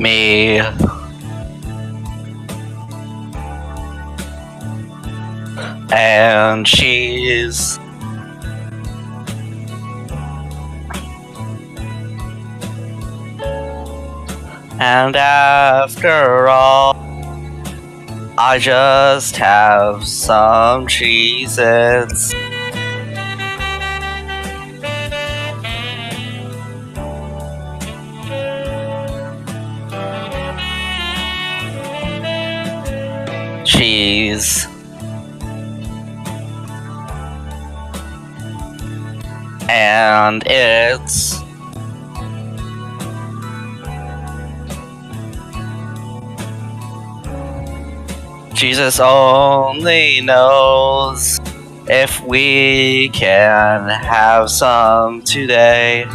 Me. And she's. And after all, I just have some cheeses. Cheese. And it's Jesus only knows if we can have some today.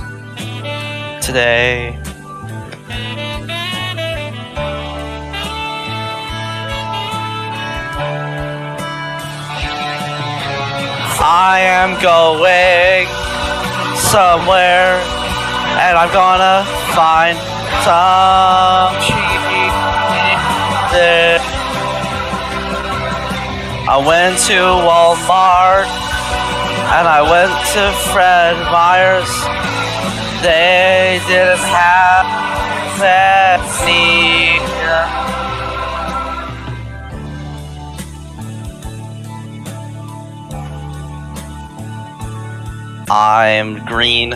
Today. I am going somewhere and I'm gonna find some cheese. I went to Walmart and I went to Fred Meyer's. They didn't have any. I'm green.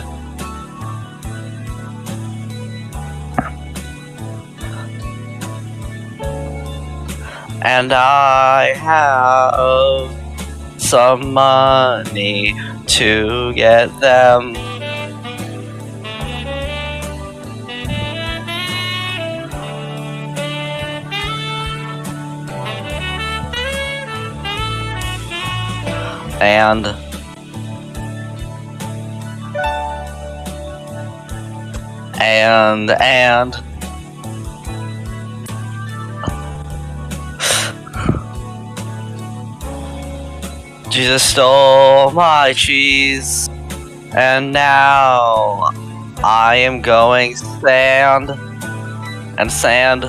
And I have some money to get them. And and and Jesus stole my cheese, and now I am going sand and sand.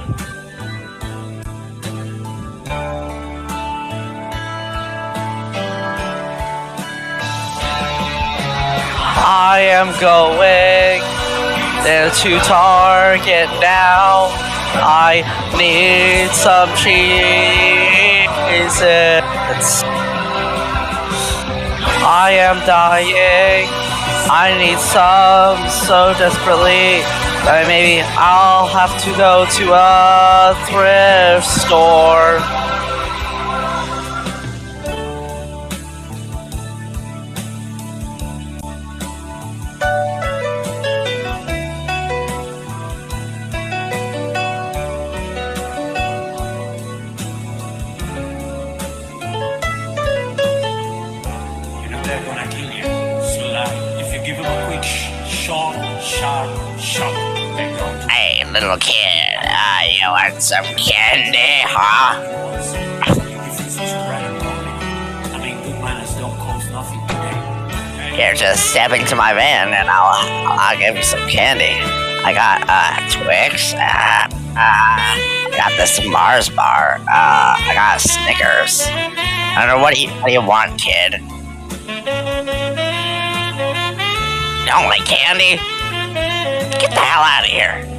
I am going there to Target now. I need some cheese. I am dying. I need some so desperately maybe I'll have to go to a thrift store. Sharp to Hey, little kid, uh, you want some candy, huh? Here, just step into my van and I'll, I'll give you some candy. I got uh, Twix. Uh, uh, I got this Mars bar. Uh, I got Snickers. I don't know what do you what do you want, kid? Don't like candy? Get the hell out of here.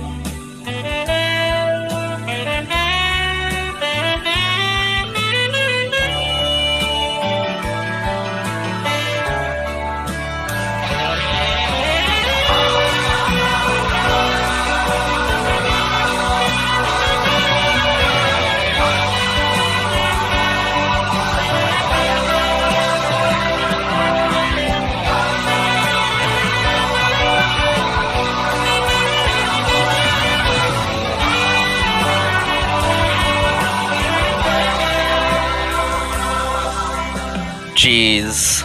Jeez.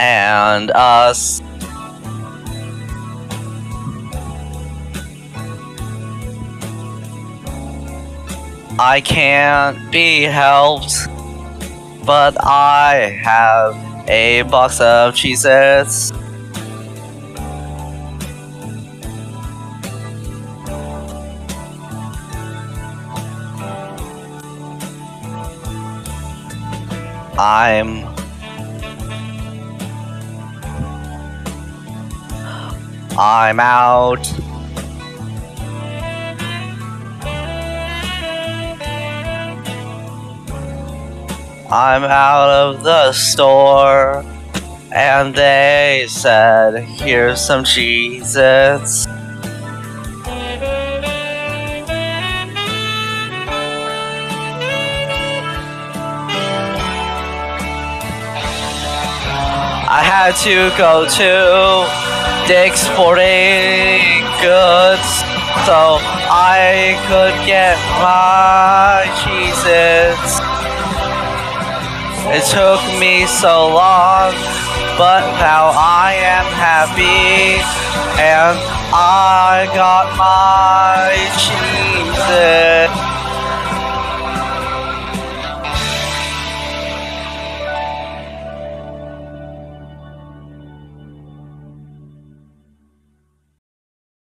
And us. I can't be helped, but I have a box of Cheez-Its. I'm I'm out. I'm out of the store. And they said, here's some Cheez-Its. I had to go to Dick's Sporting Goods so I could get my Cheez-Its. It took me so long, but now I am happy and I got my Cheez-Its.